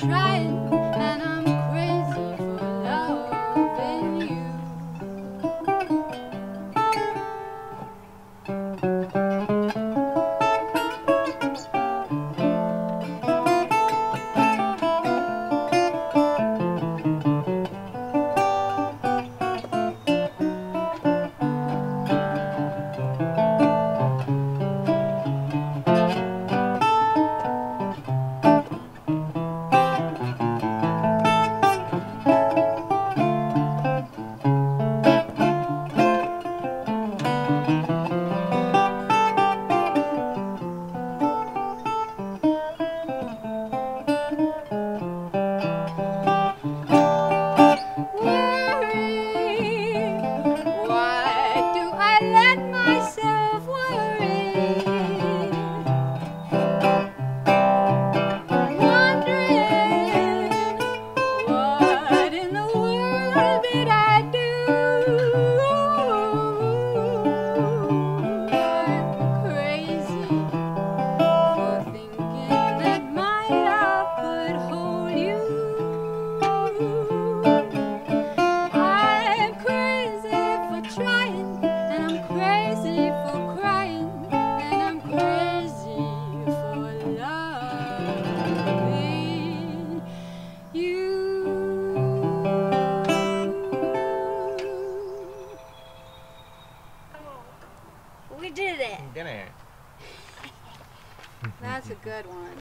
thank you. That's a good one.